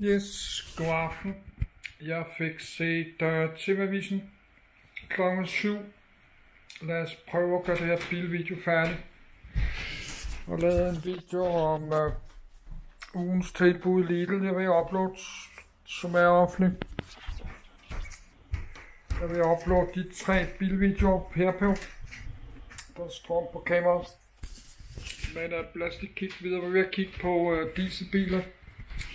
Yes, god aften. Jeg fik set øh, uh, TV-avisen kl. 7. Lad os prøve at gøre det her bilvideo færdig. Og lave en video om uh, ugens tilbud i Lidl, jeg vil uploade, som er offentlig. Jeg vil uploade de tre bilvideoer her på. Der står på kameraet. Men uh, lad os lige kigge videre. Vi er ved at kigge på uh, dieselbiler.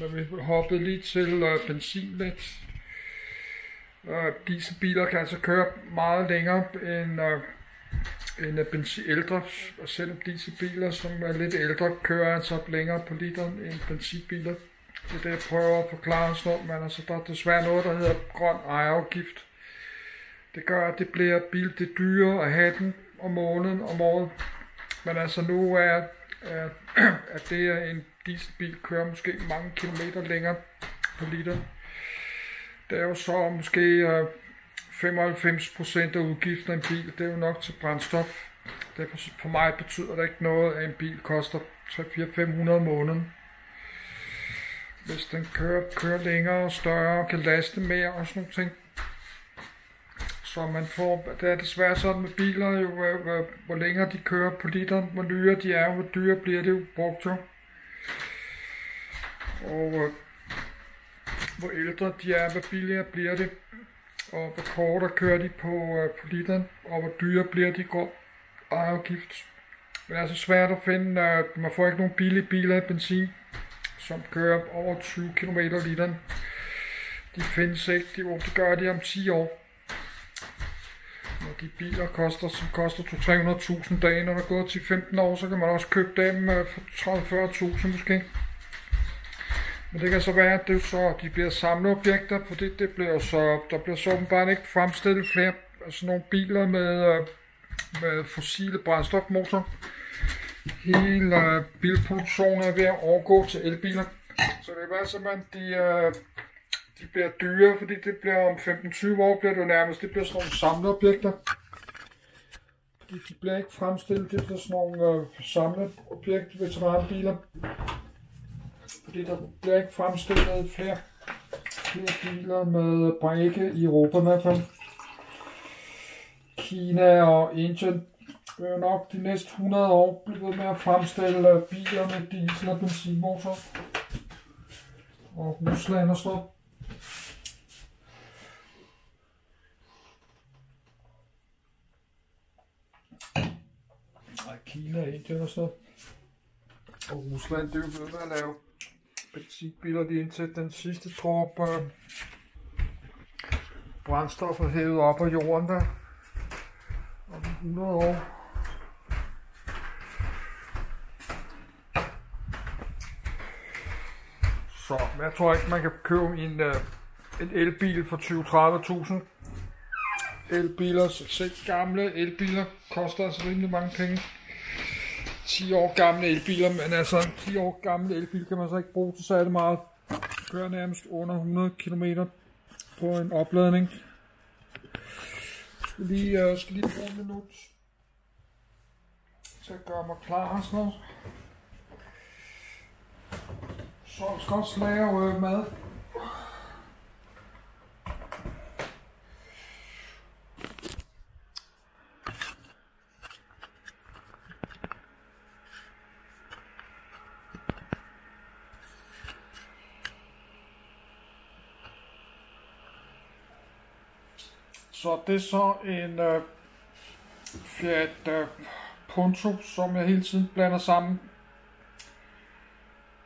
Men vi hoppede lige til øh, benzin lidt. Uh, øh, dieselbiler kan altså køre meget længere end, øh, end øh, uh, benzin, ældre, og selv dieselbiler, som er lidt ældre, kører altså længere på literen end benzinbiler. Det er det, jeg prøver at forklare snart, men altså, der er desværre noget, der hedder grøn ejerafgift. Det gør, at det bliver bil det dyre at have den om måneden om året. Men altså nu er, at, at det er en dieselbil kører måske mange kilometer længere på liter. Det er jo så måske øh, 95% af udgiften af en bil, det er jo nok til brændstof. Derfor for mig betyder det ikke noget, at en bil koster 3-4-500 om måneden. Hvis den kører, kører længere og større og kan laste mere og sådan nogle ting. Så man får, det er desværre sådan med biler, jo, hvor, hvor længere de kører på literen, hvor nyere de er, hvor dyre bliver det jo brugt jo. Og øh, hvor ældre de er, hvor billigere bliver det. Og hvor kortere kører de på, øh, på literen, og hvor dyre bliver de går afgift. Men det er så svært at finde, øh, man får ikke nogen billige biler af benzin, som kører over 20 km literen. De findes ikke, de, de gør de om 10 år. De biler koster, som koster 200-300.000 dage, når der er gået til 15 år, så kan man også købe dem øh, for 30-40.000 måske. Men det kan så være, at det så, de bliver samleobjekter, fordi det bliver så, der bliver så åbenbart ikke fremstillet flere altså nogle biler med, øh, med fossile brændstofmotor. Hele øh, bilproduktionen er ved at overgå til elbiler. Så det er bare simpelthen, de, de bliver dyre, fordi det bliver om 15-20 år, bliver det nærmest, det bliver sådan nogle samleobjekter. De, de bliver ikke fremstillet, det bliver sådan nogle øh, samleobjekter, veteranbiler. Fordi der bliver ikke fremstillet flere, flere biler med brække i Europa i hvert fald. Kina og Indien vil nok de næste 100 år blive ved med at fremstille øh, biler med diesel- og benzinmotor. Og Rusland og sådan fra Kina, Indien og så. Og Rusland, det er jo ved at lave benzinbiler lige indtil den sidste trop øh, brændstof er hævet op af jorden der. Om 100 år. Så men jeg tror ikke, man kan købe en, øh, en elbil for 20-30.000. Elbiler, selv gamle elbiler, koster altså rimelig mange penge. 10 år gamle elbiler, men altså 10 år gamle elbil kan man så ikke bruge til særlig meget. Kører nærmest under 100 km på en opladning. Skal lige, uh, skal lige bruge en minut til at gøre mig klar og sådan noget. Så skal også lave øh, mad. Så det er så en øh, Fiat øh, Punto, som jeg hele tiden blander sammen.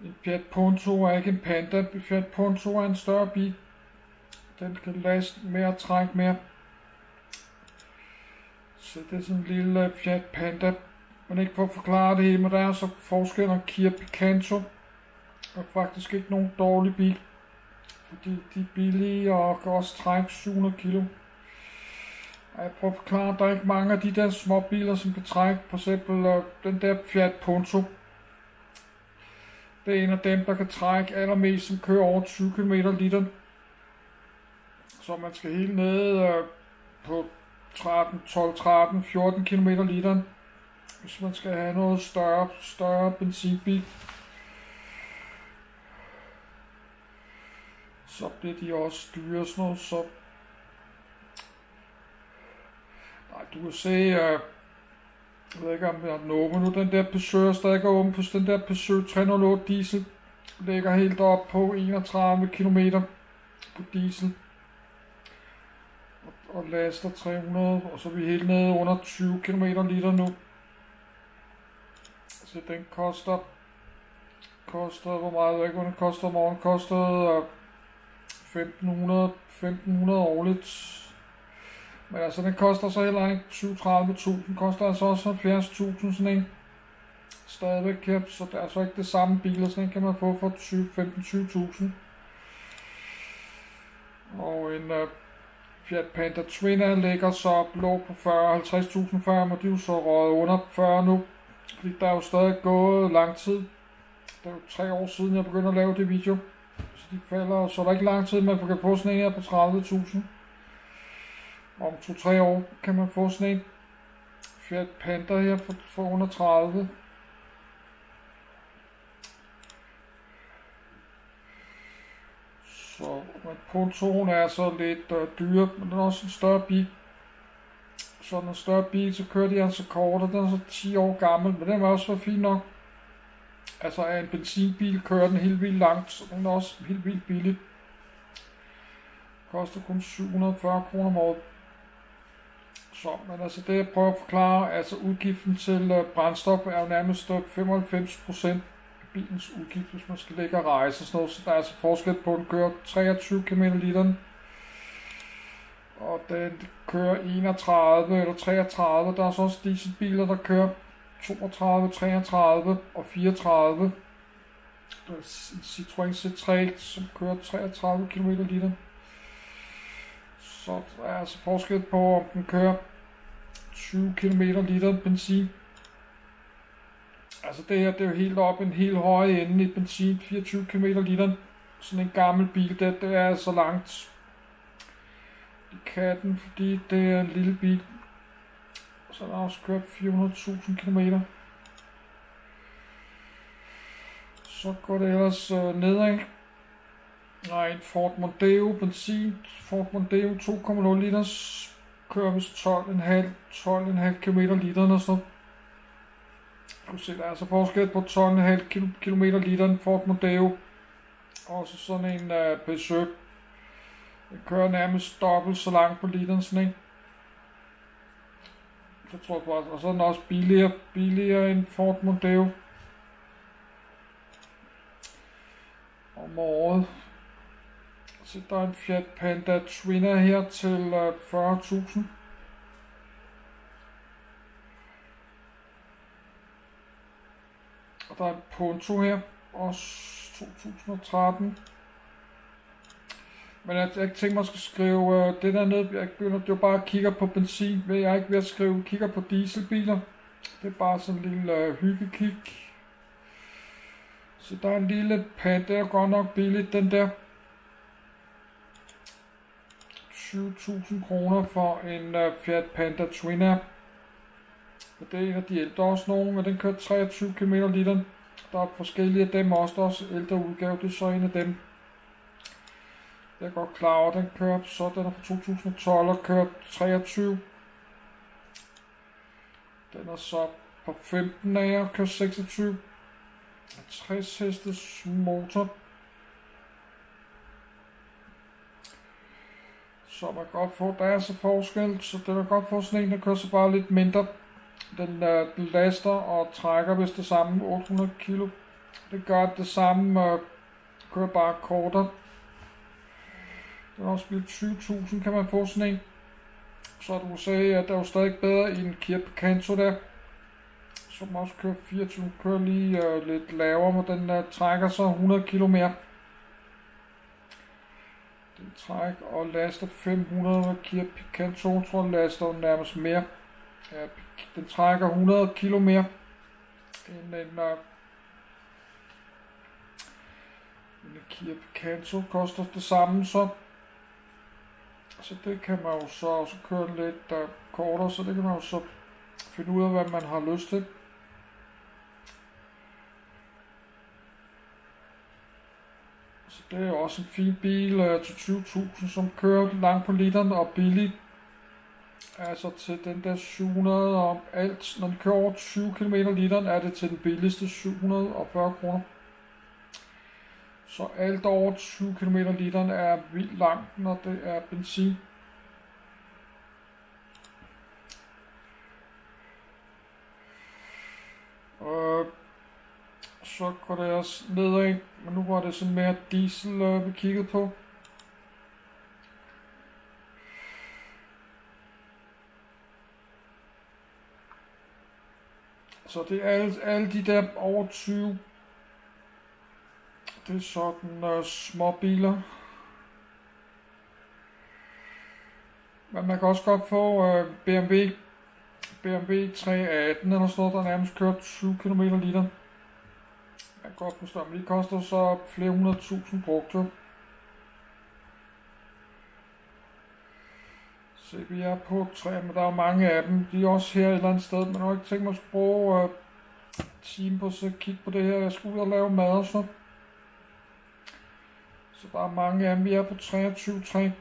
En Fiat Punto er ikke en Panda. En Fiat Punto er en større bil. Den kan laste mere og trække mere. Så det er sådan en lille øh, Fiat Panda. Men ikke for at forklare det hele, men der er så forskel af Kia Picanto. Og faktisk ikke nogen dårlig bil. Fordi de er billige og kan også trække 700 kilo. Jeg prøver at forklare, at der er ikke mange af de der små biler, som kan trække, for eksempel øh, den der Fiat Punto. Det er en af dem, der kan trække allermest, som kører over 20 km liter. Så man skal helt ned øh, på 13, 12, 13, 14 km liter, hvis man skal have noget større, større benzinbil. så bliver de også dyre sådan noget, så Nej, du kan se, uh, jeg ved ikke om jeg har den åben nu, den der Peugeot er stadig åben på den der Peugeot 308 diesel, ligger helt op på 31 km på diesel og, og laster 300, og så er vi helt nede under 20 km liter nu. Så den koster, koster, hvor meget, jeg ved ikke, hvad den koster om morgen, koster øh, 1500, 1500 årligt. Men altså, den koster så heller ikke 37.000, koster altså også 70.000 sådan en. Stadigvæk kæft, så det er altså ikke det samme bil, sådan en kan man få for 15-20.000. Og en uh, Fiat Panda Twinner ligger så blå på 40-50.000 før, men de er jo så røget under 40 nu. Fordi der er jo stadig gået lang tid. Det er jo tre år siden, jeg begyndte at lave det video. Så de falder, så er der ikke lang tid, man kan få sådan en her på 30.000. Om 2-3 år kan man få sådan en Fiat Panda her for, for under 30. Så men Pontoen er så lidt øh, dyr, men den er også en større bil. Så en større bil, så kører de altså kort, og den er så 10 år gammel, men den var også så fin nok. Altså en benzinbil kører den helt vildt langt, så den er også helt vildt billig. Koster kun 740 kroner om året. Så, men altså det jeg prøver at forklare, altså udgiften til øh, brændstof er jo nærmest øh, 95% af bilens udgift, hvis man skal ligge og rejse og sådan noget. Så der er altså forskel på, at den kører 23 km literen, og den kører 31 eller 33. Der er så også dieselbiler, der kører 32, 33 og 34. Der er en Citroën C3, som kører 33 km literen. Så der er altså forskel på, om den kører 20 km liter benzin. Altså det her, det er jo helt op en helt høj ende i benzin, 24 km liter. Sådan en gammel bil, det, det er så langt. Det kan den, fordi det er en lille bil. Så har er også kørt 400.000 km. Så går det ellers øh, nedad. Nej, en Ford Mondeo benzin. Ford Mondeo 2,0 liters kører vist 12,5 12,5 km literen og sådan Du se, der er altså forskel på 12,5 km literen Ford Mondeo. Og så sådan en uh, Peugeot. Den kører nærmest dobbelt så langt på literen sådan en. Så tror jeg på, og så er den også billigere, billigere end Ford Mondeo. Om året. Så der er en Fiat Panda Twinner her til øh, uh, 40.000. Og der er en Punto her, også 2013. Men jeg, jeg tænkte mig at skrive øh, det der ned. Jeg begynder, det er bare at kigge på benzin. Jeg er ikke ved at skrive, kigger på dieselbiler. Det er bare sådan en lille øh, hyggekig. Så der er en lille panda, det er godt nok billigt, den der. 20.000 kroner for en uh, Fiat Panda Twinner. Og det er en af de ældre også nogen, men den kører 23 km liter. Der er forskellige af dem også, der er også ældre udgave, det er så en af dem. Jeg er godt klar over, den kører så, den er fra 2012 og kører 23. Den er så på 15 af og kører 26. 60 hestes motor. Så man kan godt få, der er så forskel, så det kan godt få sådan en, der kører så bare lidt mindre. Den, øh, den laster og trækker vist det samme 800 kilo. Det gør det samme, øh, kører bare kortere. Den har også blevet 20.000, kan man få sådan en. Så du se, at der er jo stadig bedre i en Kia Picanto der. Som også kører 24, kører lige øh, lidt lavere, men den øh, trækker så 100 kilo mere. Den træk og laster 500, og Kia Picanto tror laster nærmest mere. Ja, den trækker 100 kilo mere end en, uh, en Kia Picanto koster det samme så. Så det kan man jo så også køre lidt uh, kortere, så det kan man jo så finde ud af, hvad man har lyst til. Det er også en fin bil øh, til 20.000, som kører langt på literen og billig. Altså til den der 700 og alt, når den kører over 20 km literen, er det til den billigste 740 kroner. Så alt over 20 km literen er vildt langt, når det er benzin. Øh, så går det også nedad, men nu var det sådan mere diesel, øh, vi kiggede på. Så det er alle, alle de der over 20 det er sådan øh, uh, små biler. Men man kan også godt få øh, uh, BMW, BMW 318 eller sådan noget, der nærmest kører 20 km liter. Jeg kan godt forstå, men de koster så flere hundrede tusind brugte. Se, vi er på tre, men der er mange af dem. De er også her et eller andet sted, men jeg har ikke tænkt mig at bruge øh, time på at kigge på det her. Jeg skulle ud og lave mad og så. så der er mange af dem. Vi er på 23, 3.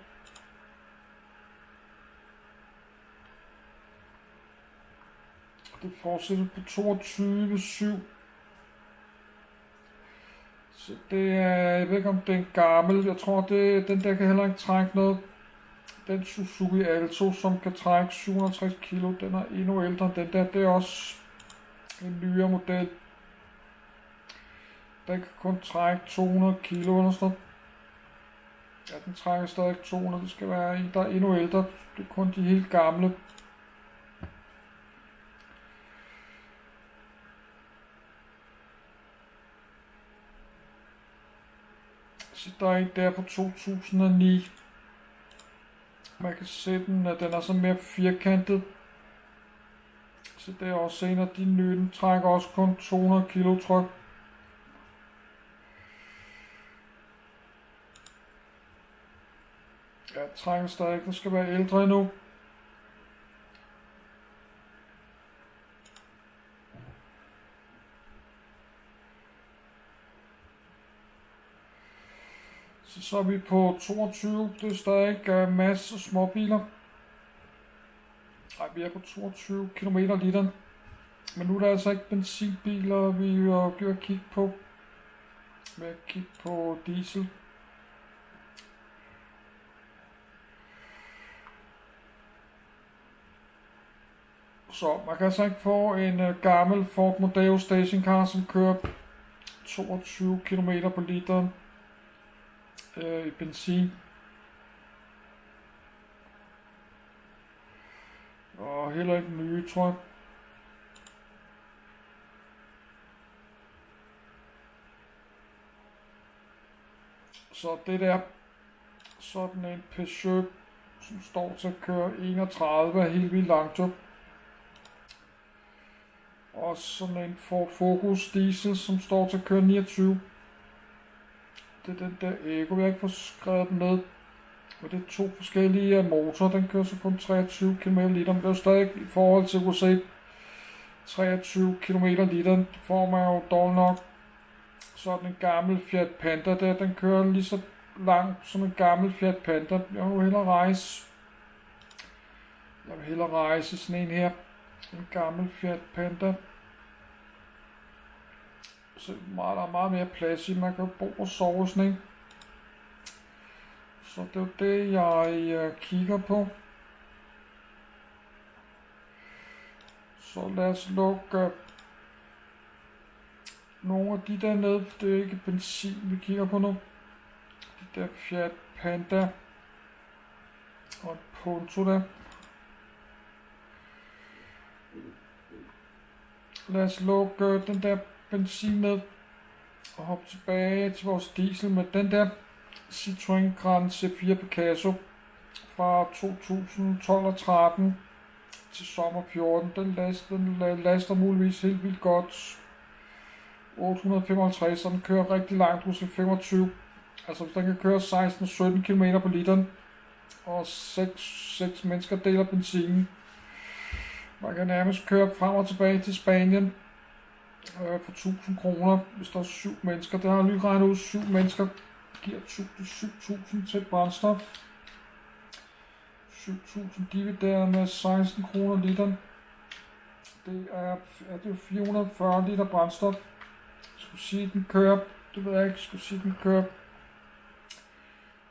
Det fortsætter på 22, 7. Så det er, jeg ved ikke om det er en gammel, jeg tror det, den der kan heller ikke trække noget. Den Suzuki Alto, som kan trække 760 kilo, den er endnu ældre end den der. Det er også en nyere model. Den kan kun trække 200 kilo eller sådan. Ja, den trækker stadig 200. Det skal være en, der er endnu ældre. Det er kun de helt gamle. Til dig der fra 2009. Man kan se den, at den er så mere firkantet. Så det er også en af de nye. Den trækker også kun 200 kilo tryk. Ja, trækker stadig. Den skal være ældre endnu. Så, er vi på 22. Det er stadig uh, masse småbiler. Nej, vi er på 22 km literen. Men nu er der altså ikke benzinbiler, vi er ved at kigge på. Vi at kigge på diesel. Så man kan altså ikke få en uh, gammel Ford Mondeo stationcar, som kører 22 km på literen øh, i benzin. Og heller ikke nye, tror jeg. Så det der, sådan en Peugeot, som står til at køre 31, er helt vildt langt op. Og sådan en Ford Focus diesel, som står til at køre 29. Det den der Ego, jeg ikke får skrevet den ned. Og det er to forskellige motorer, den kører så kun 23 km liter, men det er jo stadig i forhold til USA 23 km liter, det får man jo dog nok. Sådan en gammel Fiat Panda der, den kører lige så langt som en gammel Fiat Panda. Jeg vil hellere rejse, jeg vil hellere rejse sådan en her, en gammel Fiat Panda så meget, der er meget mere plads i. Man kan bo og sove sådan, ikke? Så det er det, jeg øh, kigger på. Så lad os lukke øh, nogle af de der ned. Det er ikke benzin, vi kigger på nu. De der Fiat Panda og Punto der. Lad os lukke øh, den der benzin med og hoppe tilbage til vores diesel med den der Citroën Grand C4 Picasso fra 2012 og 13 til sommer 14. Den laster, den laster muligvis helt vildt godt 855, så den kører rigtig langt hos 25. Altså hvis den kan køre 16-17 km på literen, og 6, 6 mennesker deler benzinen. Man kan nærmest køre frem og tilbage til Spanien øh, for 1000 kroner, hvis der er syv mennesker. Det har jeg lige regnet ud, syv mennesker. giver 7.000 til brændstof. 7.000 divideret med 16 kroner literen. Det er, er det 440 liter brændstof. Jeg skulle sige, den kører, det ved jeg ikke, jeg skulle sige, den kører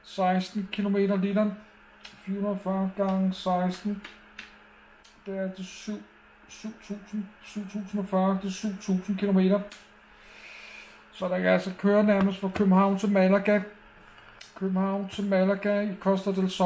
16 km literen. 440 gange 16. Det er altså det 7 7.000, 7.040, det er 7.000 km. Så der kan altså køre nærmest fra København til Malaga. København til Malaga i Costa del Sol.